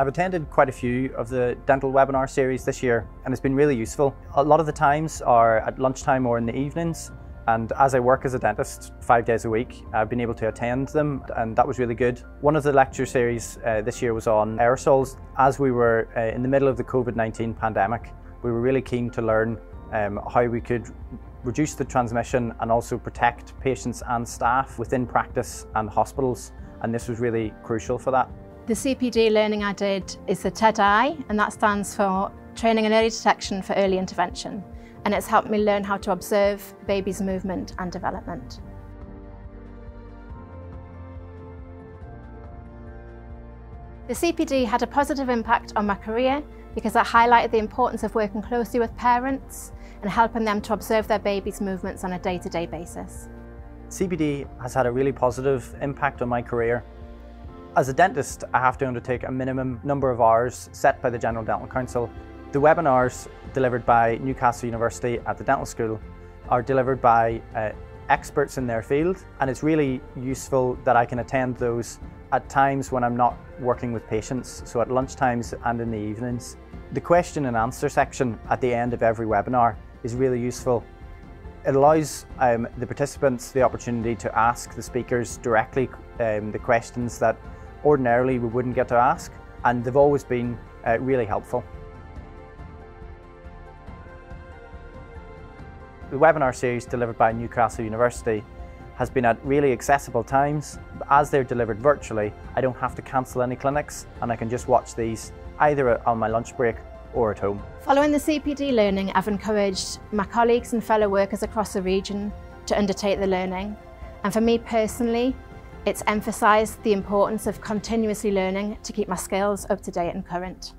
I've attended quite a few of the dental webinar series this year and it's been really useful. A lot of the times are at lunchtime or in the evenings and as I work as a dentist five days a week, I've been able to attend them and that was really good. One of the lecture series uh, this year was on aerosols. As we were uh, in the middle of the COVID-19 pandemic, we were really keen to learn um, how we could reduce the transmission and also protect patients and staff within practice and hospitals and this was really crucial for that. The CPD learning I did is the TED-I and that stands for Training and Early Detection for Early Intervention and it's helped me learn how to observe babies' movement and development. The CPD had a positive impact on my career because it highlighted the importance of working closely with parents and helping them to observe their baby's movements on a day-to-day -day basis. CPD has had a really positive impact on my career. As a dentist, I have to undertake a minimum number of hours set by the General Dental Council the webinars delivered by Newcastle University at the Dental School are delivered by uh, experts in their field and it's really useful that I can attend those at times when I'm not working with patients, so at lunchtimes and in the evenings. The question and answer section at the end of every webinar is really useful. It allows um, the participants the opportunity to ask the speakers directly um, the questions that ordinarily we wouldn't get to ask and they've always been uh, really helpful. The webinar series delivered by Newcastle University has been at really accessible times. As they're delivered virtually, I don't have to cancel any clinics and I can just watch these either on my lunch break or at home. Following the CPD learning, I've encouraged my colleagues and fellow workers across the region to undertake the learning. And for me personally, it's emphasised the importance of continuously learning to keep my skills up to date and current.